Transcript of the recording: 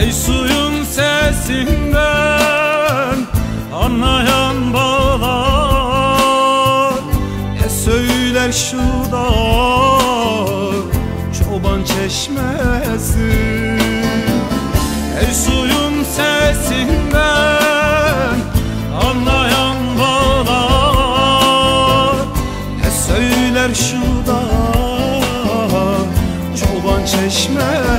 Ey suyun sesinden anlayan bağlar. E söyler şu da çoban çeşmesi. Ey suyun sesinden anlayan bağlar. E söyler şu da çoban çeşmesi.